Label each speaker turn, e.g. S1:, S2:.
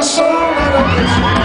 S1: a song and a picture.